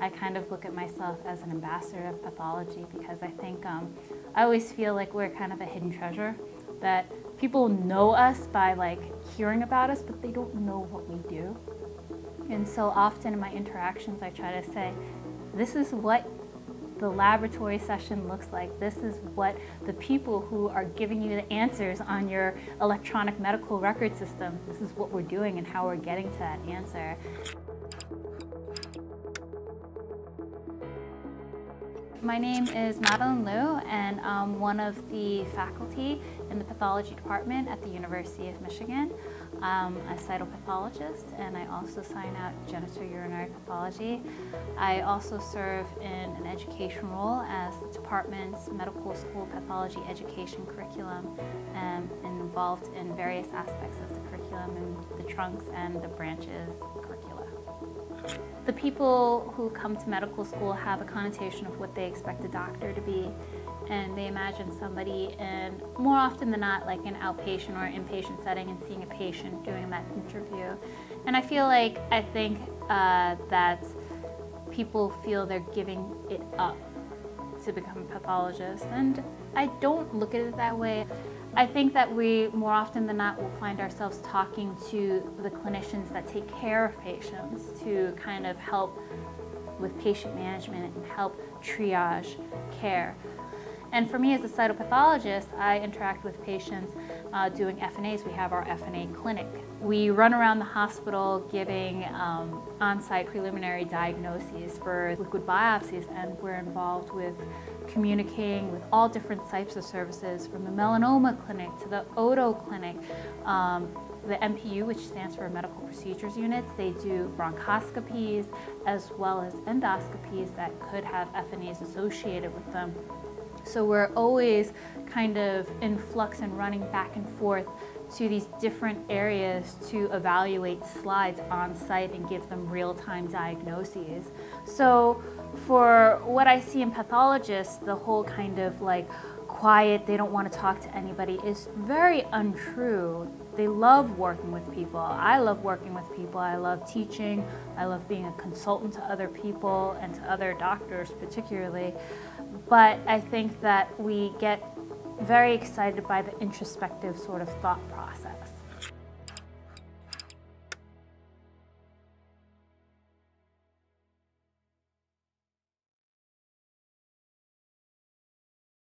I kind of look at myself as an ambassador of pathology because I think um, I always feel like we're kind of a hidden treasure that people know us by like hearing about us, but they don't know what we do. And so often in my interactions, I try to say, this is what the laboratory session looks like. This is what the people who are giving you the answers on your electronic medical record system, this is what we're doing and how we're getting to that answer. My name is Madelyn Lew and I'm one of the faculty in the pathology department at the University of Michigan. I'm a cytopathologist and I also sign out genitourinary pathology. I also serve in an education role as the department's medical school pathology education curriculum um, and involved in various aspects of the curriculum and the trunks and the branches. The people who come to medical school have a connotation of what they expect a doctor to be and they imagine somebody in, more often than not, like an outpatient or inpatient setting and seeing a patient doing that interview. And I feel like, I think uh, that people feel they're giving it up to become a pathologist. And I don't look at it that way. I think that we, more often than not, will find ourselves talking to the clinicians that take care of patients to kind of help with patient management and help triage care. And for me as a cytopathologist, I interact with patients uh, doing FNAs. We have our FNA clinic. We run around the hospital giving um, on-site preliminary diagnoses for liquid biopsies and we're involved with communicating with all different types of services from the melanoma clinic to the oto clinic, um, the MPU, which stands for Medical Procedures Units, they do bronchoscopies as well as endoscopies that could have FNAs associated with them. So we're always kind of in flux and running back and forth to these different areas to evaluate slides on site and give them real-time diagnoses. So for what I see in pathologists, the whole kind of like quiet, they don't want to talk to anybody is very untrue. They love working with people. I love working with people. I love teaching. I love being a consultant to other people and to other doctors particularly. But I think that we get very excited by the introspective sort of thought process.